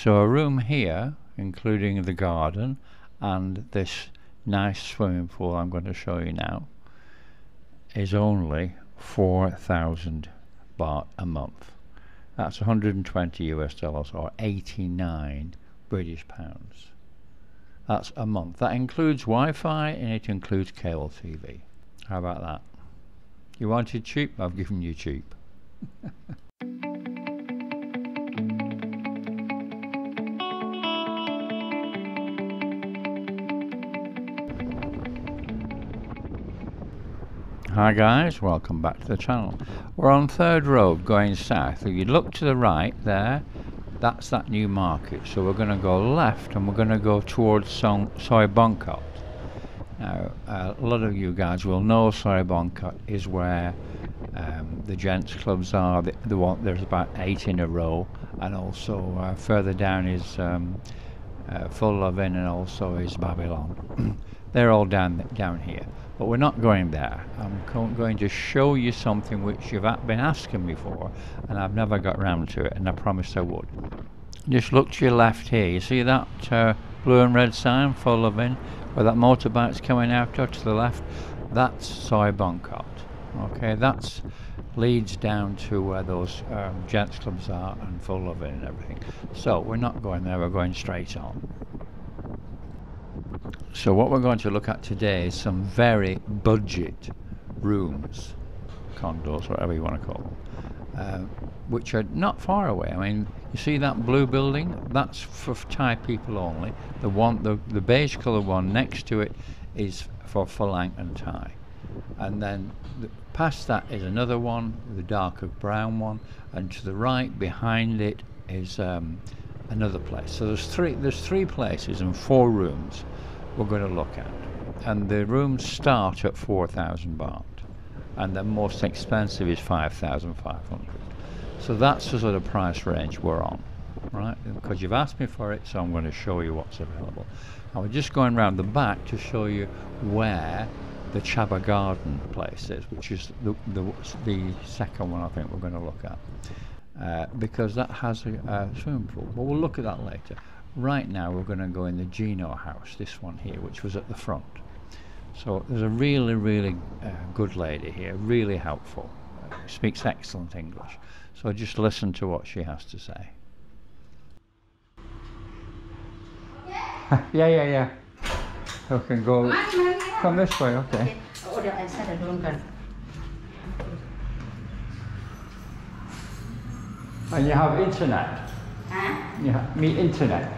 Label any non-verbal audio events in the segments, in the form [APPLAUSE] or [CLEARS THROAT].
So a room here, including the garden and this nice swimming pool I'm going to show you now, is only 4,000 baht a month. That's 120 US dollars or 89 British pounds. That's a month. That includes Wi-Fi and it includes cable TV. How about that? You wanted cheap? I've given you cheap. [LAUGHS] Hi guys, welcome back to the channel. We're on Third Road going south. If you look to the right there, that's that new market. So we're going to go left and we're going to go towards Soi Bongkot. Now, uh, a lot of you guys will know Bongkot is where um, the gents clubs are. The, the, one there's about eight in a row, and also uh, further down is um, uh, Full Lovin and also is Babylon. [CLEARS THROAT] They're all down down here. But we're not going there. I'm going to show you something which you've been asking me for, and I've never got round to it, and I promised I would. Just look to your left here. You see that uh, blue and red sign, Full Lovin, where that motorbike's coming out to the left? That's Soi Bongkot. Okay, that's leads down to where those um, gents clubs are and Full Lovin and everything. So we're not going there, we're going straight on. So what we're going to look at today is some very budget rooms, condos, whatever you want to call them, uh, which are not far away. I mean, you see that blue building? That's for Thai people only. The one, the, the beige colour one next to it is for Falang and Thai. And then the, past that is another one, the darker brown one, and to the right behind it is um, another place. So there's three, there's three places and four rooms we're going to look at. And the rooms start at 4,000 baht, and the most expensive is 5,500. So that's the sort of price range we're on, right? Because you've asked me for it, so I'm going to show you what's available. I was just going around the back to show you where the Chaba Garden place is, which is the, the, the second one I think we're going to look at. Uh, because that has a, a swimming pool. But we'll look at that later. Right now we're going to go in the Gino house, this one here, which was at the front. So there's a really, really uh, good lady here, really helpful, uh, speaks excellent English. So just listen to what she has to say. yeah, [LAUGHS] yeah, yeah. We can go. Come this way, okay. And you have internet? You have me internet?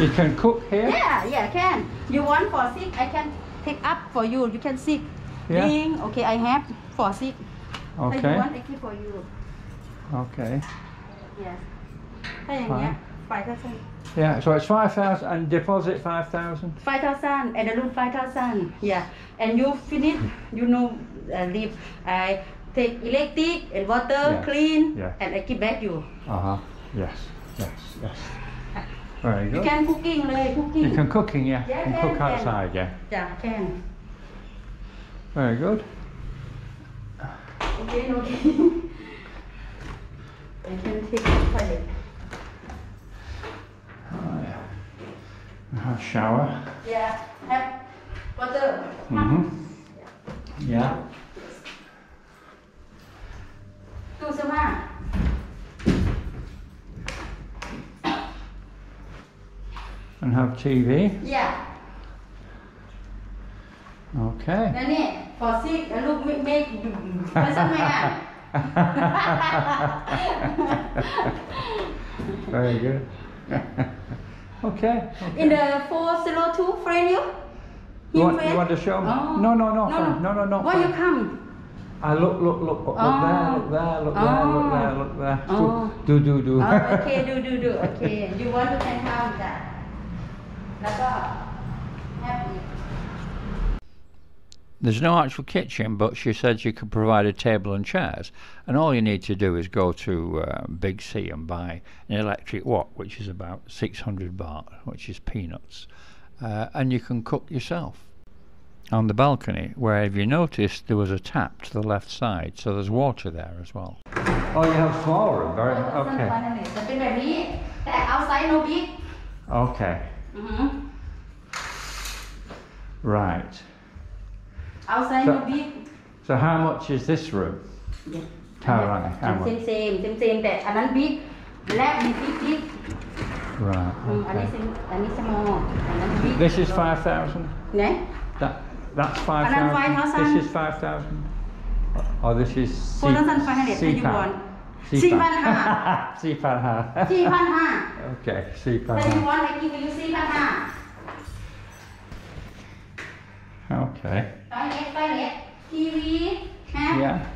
You can cook here? Yeah, yeah, I can. You want for six, I can take up for you. You can see, Yeah. Ding. Okay, I have for six. Okay. If you want, I keep for you. Okay. Yes. Fine. Yeah, so it's 5,000 and deposit 5,000? 5,000 and the room 5,000, yeah. And you finish, you know, uh, leave. I take electric and water, yes. clean, yes. and I keep back you. Uh-huh, yes, yes, yes. Very you good. can cooking เลย cooking You can cooking, yeah. Yeah, You can can, cook can. outside, yeah. จ้ะ can Very good. okay okay I can take toilet Oh yeah. A shower. yeah have water Mhm. Yeah. have TV. yeah Okay. แล้วนี่ for six แล้วลูกไม่ไม่ไม่สักไม่อ่ะ Very good. okay. in the four zero two friend you You Him want, friend? you want to show me? Oh. No, no, no, friend. No, no, no. Why you friend. come I look, look, look, look Oh. there, look there, look there, look Oh. there, look uh, Oh. [LAUGHS] do do do. Oh, okay, do do do. Okay, you want to can have that. แล้วก็ have it. There's no actual kitchen, but she said she could provide a table and chairs. And all you need to do is go to uh, Big C and buy an electric wok, which is about 600 baht, which is peanuts. Uh, and you can cook yourself. On the balcony, where if you noticed, there was a tap to the left side, so there's water there as well. Oh, you have small room, very จะเป็นแบบนี้ แต่ outside no big Okay, อือหือ right. outside So- no big So how much is this room? How long? How เซม much? เซมเซมเซมแต่อันนั้น big และมี big big Right. อืมอันนี้ Okay. เซมอันนี้ small อันนั้น big This is 5,000? ไง That that's five And then thousand. 5,000. This is five thousand. Oh, this is. โฟร์ทันฟันเด็ดที่อยู่บน CPAP. 4,500 CPAP. สี่พันห้า Okay, C by So you half. want I give you C by. Okay. Find it, find it. TV, half. Yeah.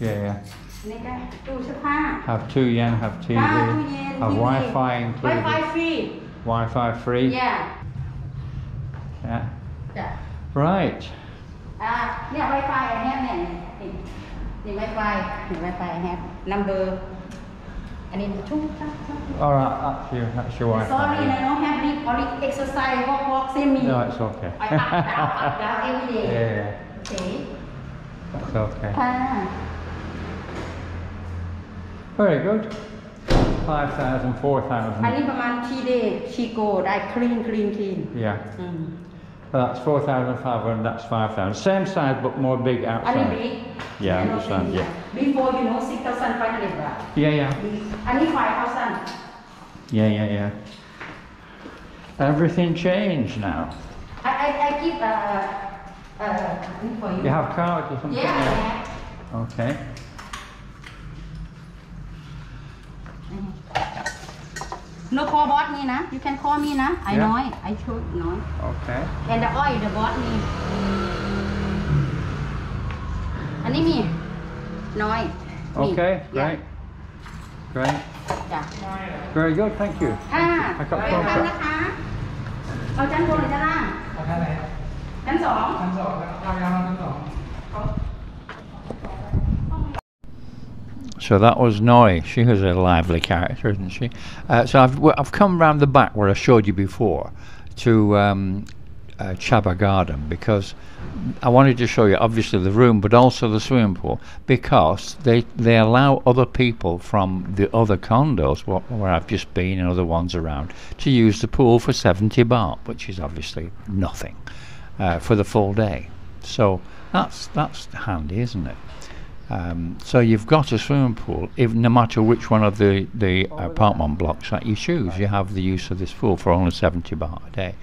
Yeah, yeah. Make a two supply. Have two yen, have TV, two yen, have TV. Wi-Fi included. Wi-Fi free. Wi-Fi free. Yeah. Yeah. Yeah. Right. Uh, yeah, Wi-Fi I have, man. The Wi-Fi, the Wi-Fi I have. Number and then choom, chop, chop. All right, not sure, that's your I Sorry, I don't have big only exercise, walk, walk, same me. No, it's okay. I up, down, up, down every day. Yeah, yeah. Okay. That's okay. Ah. Very good. 5,000, 4,000. I live I clean, clean, clean. Yeah. Mm. Well, that's 4,500, that's 5,000. Same size, but more big outside. I big. Yeah, I understand, yeah before you know 6,500 baht. Yeah, yeah. I 5,000. Yeah, yeah, yeah. Everything changed now. I, I, I keep uh, uh, uh for you. You have cards or something? Yeah. yeah. Okay. No call bought me, na. You can call me, na. I yeah. know it. I should know it. Okay. And the oil, the bought me. Anime. นนี้มี น้อยมี Okay, Yeah. great. Great. จ้ะ Very good, thank you. ค่ะ I got ไป phone ทำ call. นะคะ เอาชั้นบนหรือชั้นล่าง เอาแค่ไหนครับ ชั้นสอง ชั้นสองครับเอายาวมาชั้นสอง So that was Noi. She was a lively character, isn't she? Uh, so I've w- I've come round the back where I showed you before to um, uh, Chaba Garden because I wanted to show you obviously the room, but also the swimming pool because they they allow other people from the other condos wh- where I've just been and other ones around to use the pool for seventy baht, which is obviously nothing uh, for the full day. So that's that's handy, isn't it? Um, so you've got a swimming pool, if, no matter which one of the, the apartment blocks that you choose, you have the use of this pool for only 70 baht a day.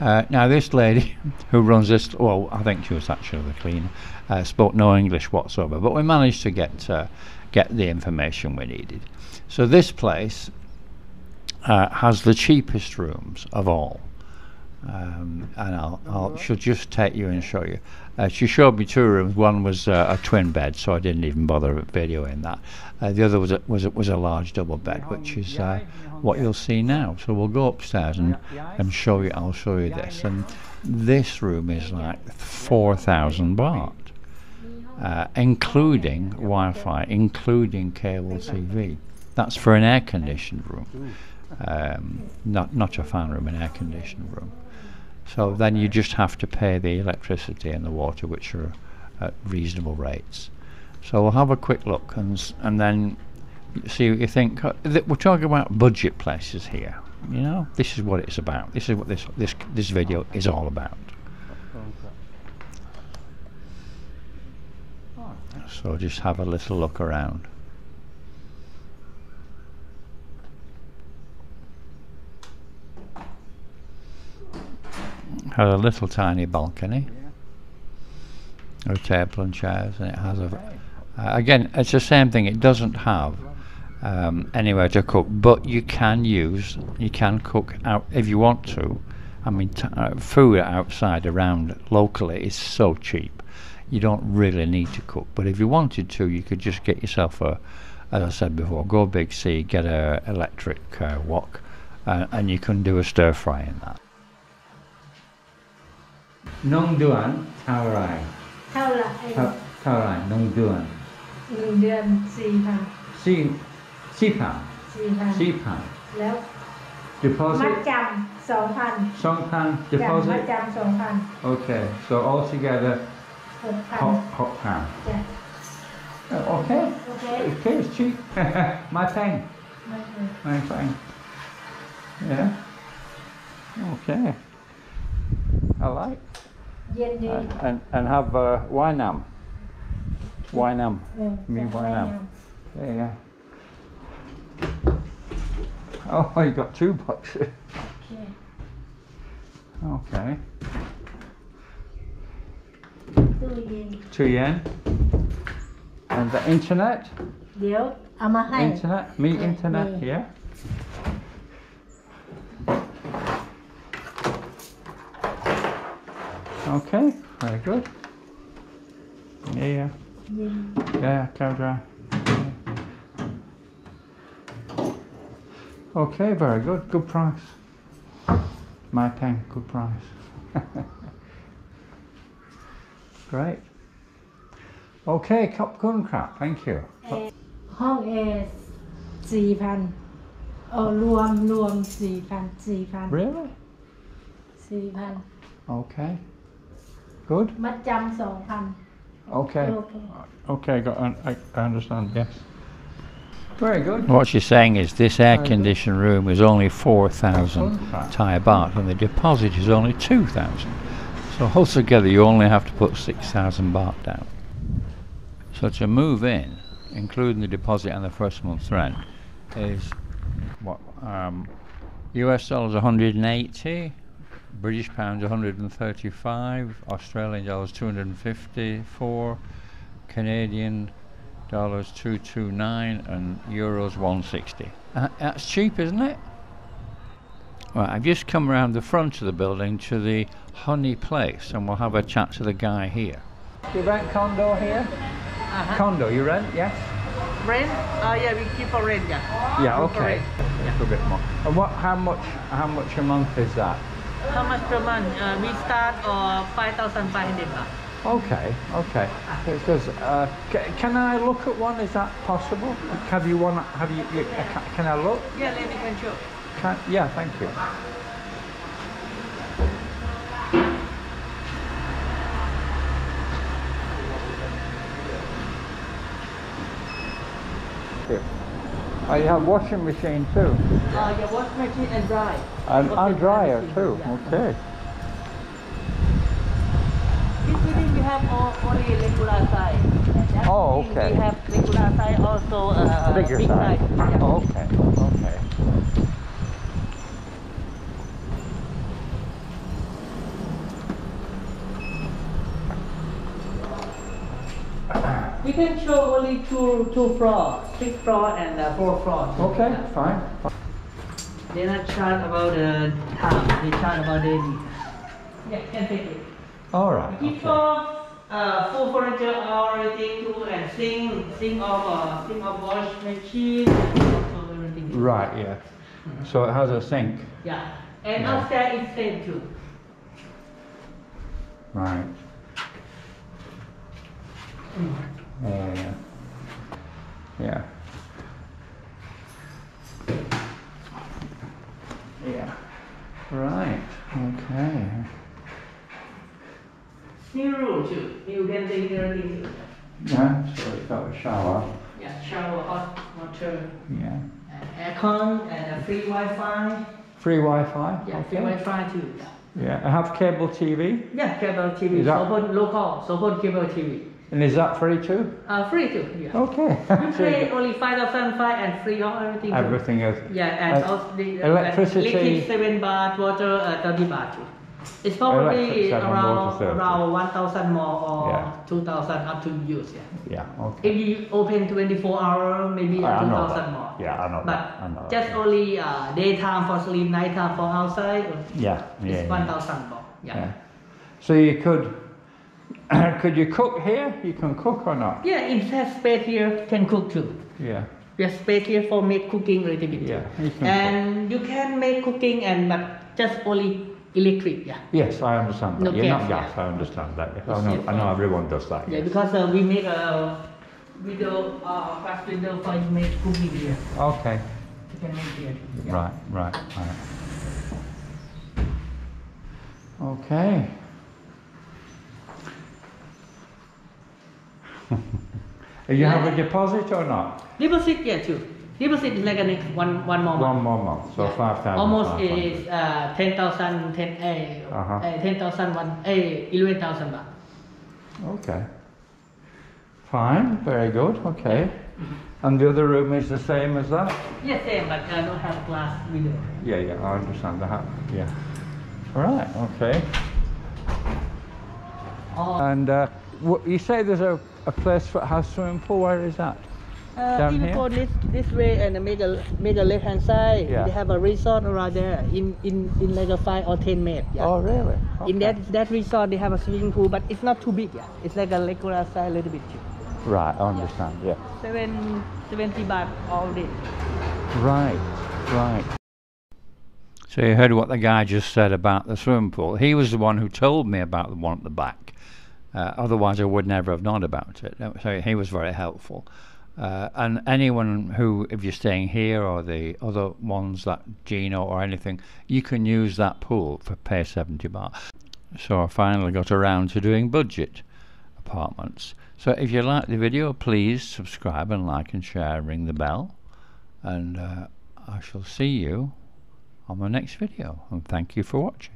Uh, now this lady [LAUGHS] who runs this, well I think she was actually the cleaner, uh, spoke no English whatsoever, but we managed to get, uh, get the information we needed. So this place uh, has the cheapest rooms of all. Um, and I'll, I'll should just take you and show you. Uh, she showed me two rooms. One was uh, a twin bed, so I didn't even bother videoing that. Uh, the other was a, was a, was a large double bed, which is uh, what you'll see now. So we'll go upstairs and, and show you. I'll show you this. And this room is like four thousand baht, uh, including Wi-Fi, including cable TV. That's for an air-conditioned room, um, not not a fan room, an air-conditioned room. So then you just have to pay the electricity and the water, which are at reasonable rates. So we'll have a quick look and and then see what you think. Uh, We're talking about budget places here. You know, this is what it's about. This is what this this this video is all about. So just have a little look around. Has a little tiny balcony, a table and chairs, and it has a. Uh, again, it's the same thing. It doesn't have um, anywhere to cook, but you can use, you can cook out if you want to. I mean, uh, food outside around locally is so cheap. You don't really need to cook, but if you wanted to, you could just get yourself a, as I said before, go big C, get a electric uh, wok, uh, and you can do a stir fry in that. Nong duan, how right? เท่าไหร่ How right? Nong duan. หนึ่งเดือนสี่พัน Si, si pound, สี่พัน si pound. แล้ว มัด Deposit, จำสองพัน song pound จำมัด deposit. จำสองพัน Okay, so altogether, หกพัน hot, hot pound. จ้ะ Uh, okay, โอเค okay, it's cheap. My thing. ไม่เป็น My thing. Yeah. Okay. I like. And, and have uh, Wynam. Wynam. Yeah, Me Wynam. Yeah, yeah. Oh, [LAUGHS] you got two boxes. Okay. Okay. Two yen. Two yen. And the internet? Yeah, I'm a high. Internet? Me internet, yeah. yeah. Okay. Very good. Yeah. Yeah. เย็น Yeah, cow dry. Okay, very good. Good price. My pen, good price. [LAUGHS] Great. Okay, cup gun crap, thank you. ห้องแอร์สี่พันเออรวมรวมสี่พันสี่พัน Really? สี่พัน Okay. Good. มัดจำสองพัน Okay. โอเค Okay, got, I, I understand, yes. Very good. What she's saying is this air conditioned room is only 4,000 Thai baht and the deposit is only 2,000. So altogether you only have to put 6,000 baht down. So to move in, including the deposit and the first month's rent, is what um, US dollars 180, British pounds 135, Australian dollars 254, Canadian dollars 229, and euros 160. Uh, that's cheap, isn't it? Right, I've just come around the front of the building to the Honey Place, and we'll have a chat to the guy here. You rent condo here? Condo, you rent? Yes. Rent? Uh, yeah, we keep for rent, yeah. Yeah. Look for Okay. rent. A bit more. And what? How much? How much a month is that? How much per month? Uh, we start uh, 5,500 baht. Okay, okay. Because uh, can I look at one? Is that possible? Have you one? Have you? you uh, ca- can I look? Yeah, let me can show. Can, yeah, thank you. Here. Oh, you have washing machine too, Uh, yeah, washing machine and dry. and, Wash and dryer too. yeah. Okay. This building we have all, only regular size. Oh, okay. We have regular size also uh, Bigger big size. Yeah. Oh, okay. Okay. We can show only two two floor, six floor and uh, four floor. Okay. Yeah. Fine. They not charge about the time. They charge about daily. Yeah, can take it. All right. Keep Okay. for uh, full furniture, everything too, and sink, sink of uh, sink of wash machine, also everything. Right. Yeah. So it has a sink. Yeah, and Yeah. upstairs is same too. Right. Yeah, yeah. Yeah. Yeah. Right. Okay. New room too. You can take everything too. Yeah. So it's got a shower. Yeah, shower, hot water, Yeah. and aircon, and a free Wi-Fi. Free Wi-Fi. Yeah, free. Wi-Fi too. Yeah. Yeah. I have cable TV. Yeah, cable TV. Is that- Sopon local, Sopon cable TV. And is that free too? Uh, free too. Yeah. Okay. You [LAUGHS] pay only five thousand five and free all everything. too. Everything is. Yeah, and Uh, also the uh, electricity- Electric seven baht, water uh, thirty baht. too. It's probably around around one thousand more or Yeah. two thousand up to use. Yeah. Yeah. Okay. If you open twenty four hour, maybe I- two know that. more. Yeah, I know But that. I know that, just yeah. only uh, daytime for sleep, nighttime for outside. Yeah. Yeah. It's yeah. one thousand more. Yeah. Yeah. So you could, [COUGHS] could you cook here? You can cook or not? yeah. in that space here can cook too. Yeah. We have space here for make cooking a little bit. Yeah, you And you can make cooking and but just only electric. Yeah. Yes, I understand that. No You're not gas, gas, yeah. I understand that. I know, I know everyone does that. Yeah, yes. because uh, we make a window, uh, glass window for you make cooking here. Okay. You can make here. Yeah. Right, right, right. Okay. You have a deposit or not? Deposit, yeah, too. Deposit is like a next one one more One month. more month, so Yeah. five thousand. Almost is uh, 10,000, 10, uh, Uh-huh. uh, 10,000, uh, 11,000 baht. Okay. Fine, very good, okay. And the other room is the same as that? Yes, same, but uh, don't have glass window. Yeah, yeah, I understand that, yeah. All right, okay. Oh, And uh, you say there's a, a place for house swimming pool, where is that? uh, down if you here? go this this way and make a make a left hand side, Yeah. they have a resort around there in in in like a five or ten meters. Yeah. Oh, really? In Okay. that that resort, they have a swimming pool, but it's not too big. Yeah, it's like a regular size, a little bit cheap. Right, I understand, yeah. Seven, 70 baht all day. Right, right. So you heard what the guy just said about the swimming pool. He was the one who told me about the one at the back. Uh, otherwise, I would never have known about it. So he was very helpful. Uh, and anyone who, if you're staying here or the other ones that Gino or anything, you can use that pool for pay 70 baht. So I finally got around to doing budget apartments. So if you like the video, please subscribe and like and share and ring the bell. And uh, I shall see you on the next video. And thank you for watching.